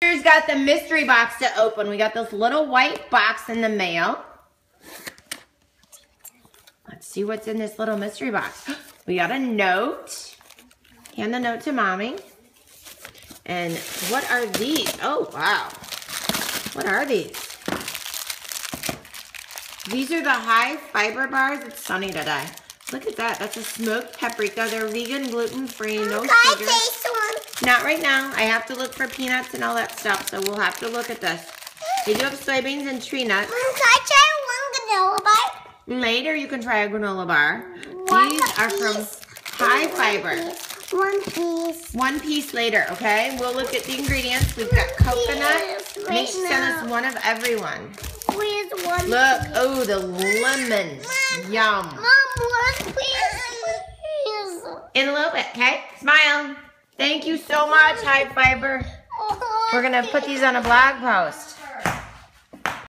Here's got the mystery box to open. We got this little white box in the mail. Let's see what's in this little mystery box. We got a note. Hand the note to mommy. And what are these? Oh, wow. What are these? These are the Hi Fibar bars. It's sunny today. Look at that. That's a smoked paprika. They're vegan, gluten-free, no sugar. Not right now. I have to look for peanuts and all that stuff, so we'll have to look at this. They do have soybeans and tree nuts. Can I try one granola bar? Later, you can try a granola bar. One These are from high One fiber. piece. One piece. One piece later, okay? We'll look at the ingredients. We've got coconut. Yes, Mitch right sent us one of everyone. Where's one Look, piece? oh, the lemon. Yum. Mom, one piece. Please. In a little bit, okay? Smile. Thank you so much, Hi Fibar. We're going to put these on a blog post.